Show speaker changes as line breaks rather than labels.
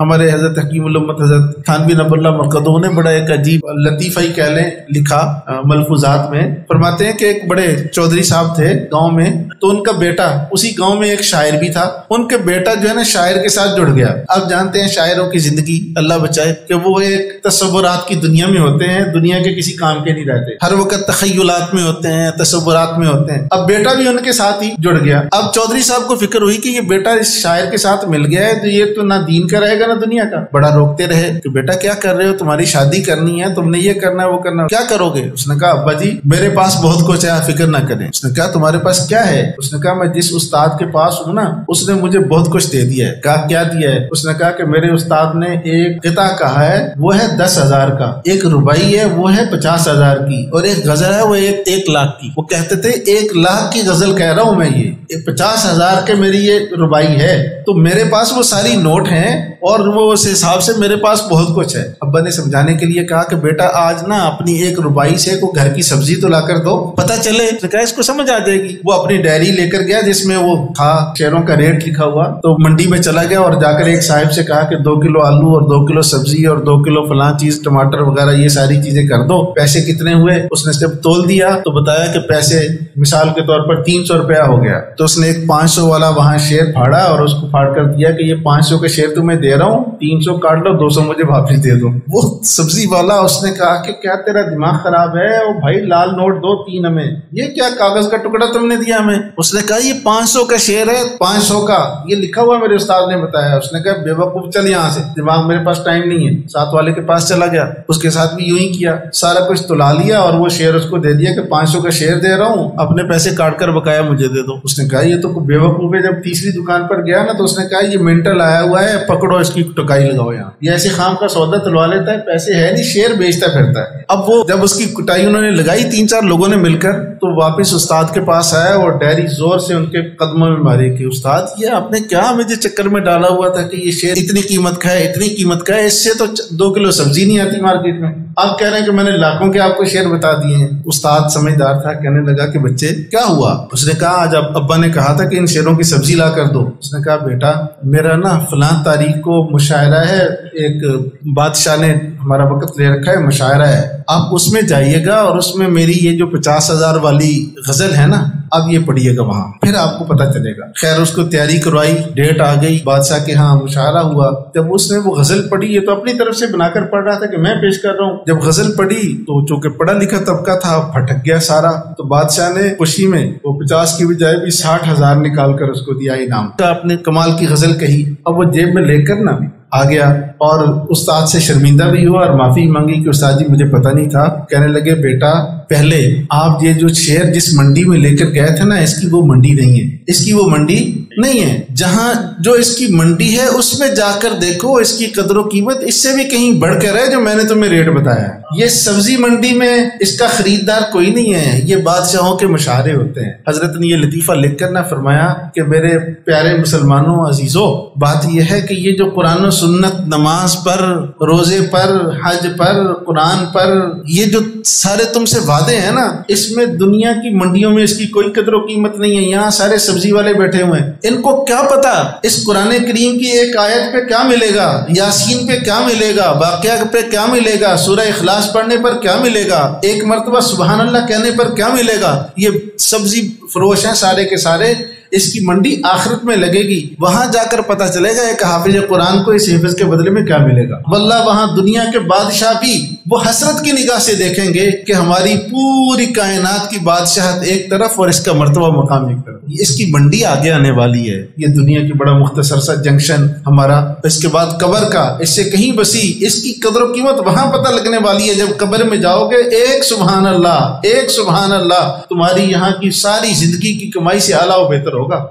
हमारे हज़रत हकीमत हज़रत खानवी नबुल्ला मरकदों ने बड़ा एक अजीब लतीफ़ा ही कह लें लिखा मलफूजात में। फरमाते हैं कि एक बड़े चौधरी साहब थे गाँव में तो उनका बेटा, उसी गाँव में एक शायर भी था। उनके बेटा जो है ना, शायर के साथ जुड़ गया। अब जानते हैं शायरों की ज़िंदगी, अल्लाह बचाए, कि वो एक तस्वुरात की दुनिया में होते हैं, दुनिया के किसी काम के नहीं रहते। हर वक्त तखयलात में होते हैं, तस्वुरात में होते हैं। अब बेटा भी उनके साथ ही जुड़ गया। अब चौधरी साहब को फ़िक्र हुई कि ये बेटा इस शायर के साथ मिल गया है तो ये तो ना दीन का रहेगा ना दुनिया का। बड़ा रोकते रहे कि बेटा क्या कर रहे हो? तुम्हारी शादी करनी है, तुमने ये करना है, वो करना है। क्या करोगे? उसने कहा, अब्बा जी, मेरे पास बहुत कुछ है फ़िक्र ना करें। उसने कहा, तुम्हारे पास क्या है? उसने कहा, मैं जिस उस्ताद के पास हूँ ना, उसने मुझे बहुत कुछ दे दिया है। कहा, क्या दिया है? उसने कहा कि, मेरे उस्ताद ने एक किता कहा है, वो है दस हज़ार का। एक रुबाई है, वो है पचास हज़ार की। और एक गज़ल है, वो एक एक लाख की। वो कहते थे, एक लाख की गज़ल कह रहा हूँ मैं ये। पचास हज़ार के मेरी ये रुबाई है। तो मेरे पास वो सारी नोट है और वो उस हिसाब से मेरे पास बहुत कुछ है। अब्बा ने समझाने के लिए कहा कि, बेटा, आज ना अपनी एक रुबाई से को घर की सब्ज़ी तो लाकर दो। पता चले तो क्या इसको समझ आ जाएगी? वो अपनी डायरी लेकर गया, जिसमें वो था शेयरों का रेट लिखा हुआ तो मंडी में चला गया और जाकर एक साहब से कहा कि, दो किलो आलू और दो किलो सब्ज़ी और दो किलो फला चीज़, टमाटर वगैरह, ये सारी चीज़ें कर दो। पैसे कितने हुए? उसने जब तोल दिया तो बताया कि पैसे, मिसाल के तौर पर तीन सौ रुपया हो गया। तो उसने एक पाँच सौ वाला वहाँ शेयर फाड़ा और उसको फाड़ कर दिया कि, ये पाँच सौ के शेयर तुम्हें दे रहा हूँ तीन सौ काट लो, दो सौ मुझे वापिस दे दो। वो सब्ज़ी वाला उसने कहा कि क्या तेरा दिमाग खराब है? ओ भाई, लाल नोट दो तीन हमें। ये क्या कागज़ का टुकड़ा तुमने दिया हमें? उसने कहा, ये पाँच सौ का शेयर है, पाँच सौ का। ये लिखा हुआ मेरे उस्ताद ने बताया। उसने कहा, बेवकूफ़ चल यहाँ से। दिमाग मेरे पास टाइम नहीं है। साथ वाले के पास चला गया। उसके साथ भी यूँ ही किया। सारा कुछ तुला लिया और वो शेयर उसको दे दिया कि पाँच सौ का शेयर दे रहा हूँ। अपने पैसे काट कर बकाया मुझे दे दो। उसने कहा, ये तो बेवकूफ़ है। जब तीसरी दुकान पर गया ना तो उसने कहा, ये मेंटल आया हुआ है, पकड़ो इसकी। टुकाई लगाओ यहाँ। ये ऐसे खाम का सौदा तुलवा लेता है, पैसे है नहीं शेयर बेचता फिरता है। अब वो जब उसकी कुटाई उन्होंने लगाई, तीन चार लोगों ने मिलकर तो वापिस उस्ताद के पास आया और डैरी ज़ोर से उनके कदमों में मारे कि, उस्ताद, ये आपने क्या मुझे चक्कर में डाला हुआ था कि ये शेयर इतनी कीमत का है, इतनी कीमत का है, इससे तो दो किलो सब्ज़ी नहीं आती मार्केट में? अब कह रहे हैं कि मैंने लाखों के आपको शेर बता दिए हैं। उस्ताद समझदार था, कहने लगा कि बच्चे, क्या हुआ? उसने कहा, आज अब अब्बा ने कहा था कि इन शेरों की सब्ज़ी ला कर दो। उसने कहा, बेटा, मेरा ना फलां तारीख को मुशायरा है, एक बादशाह ने हमारा वक्त ले रखा है, मुशायरा है। आप उसमें जाइएगा और उसमें मेरी ये जो पचास हज़ार वाली गज़ल है ना अब ये पढ़िएगा वहाँ। फिर आपको पता चलेगा। खैर, उसको तैयारी करवाई, डेट आ गई। बादशाह के यहाँ मुशायरा हुआ। जब उसने वो गज़ल पढ़ी, ये तो अपनी तरफ़ से बनाकर पढ़ रहा था कि मैं पेश कर रहा हूँ। जब गज़ल पढ़ी तो चूँकि पढ़ा लिखा तबका था फटक गया सारा। तो बादशाह ने खुशी में वो पचास की बजाय भी साठ हज़ार निकाल कर उसको दिया इनाम। तो आपने कमाल की गज़ल कही। अब वो जेब में लेकर ना आ गया। और उस्ताद से शर्मिंदा भी हुआ और माफ़ी मांगी कि उस्ताद जी, मुझे पता नहीं था। कहने लगे, बेटा, पहले आप ये जो शेयर जिस मंडी में लेकर गए थे ना, इसकी वो मंडी नहीं है। इसकी वो मंडी नहीं है। जहाँ जो इसकी मंडी है, उसमें जाकर देखो, इसकी कदर कीमत, इससे भी कहीं बढ़कर है जो मैंने तुम्हें रेट बताया। ये सब्ज़ी मंडी में इसका खरीददार कोई नहीं है। ये बादशाहों के मुशारे होते हैं। हज़रत ने ये लतीफा लिख कर ना फरमाया कि मेरे प्यारे मुसलमानों, अजीजों, बात यह है कि ये जो कुरान सुन्नत नमाज़ पर, रोज़े पर, हज पर, कुरान पर, ये जो सारे तुमसे वादे हैं ना, इसमें दुनिया की मंडियों में इसकी कोई कदर कीमत नहीं है, यहाँ सारे सब्ज़ी वाले बैठे हुए हैं। इनको क्या पता, इस कुरान करीम की एक आयत पे क्या मिलेगा, यासीन पे क्या मिलेगा, वाक्य पे क्या मिलेगा सूर्य इखलास पढ़ने पर क्या मिलेगा, एक मरतबा सुबहान अल्लाह कहने पर क्या मिलेगा, ये सब्ज़ी फरोश हैं सारे के सारे। इसकी मंडी आखिरत में लगेगी। वहाँ जाकर पता चलेगा एक हाफिज कुरान को इस हिफज के बदले में क्या मिलेगा। वल्ला वहाँ दुनिया के बादशाह भी वो हसरत की निगाह से देखेंगे कि हमारी पूरी कायनात की बादशाहत एक तरफ़ और इसका मरतबा मकाम एक तरफ़। इसकी मंडी आगे आने वाली है। ये दुनिया की बड़ा मुख्तसर सा जंक्शन हमारा, इसके बाद कबर का, इससे कहीं बसी, इसकी कदर कीमत वहाँ पता लगने वाली है जब कबर में जाओगे, एक सुबहान अल्लाह, एक सुबहान अल्लाह, तुम्हारी यहाँ की सारी ज़िंदगी की कमाई से आला बेहतर होगा।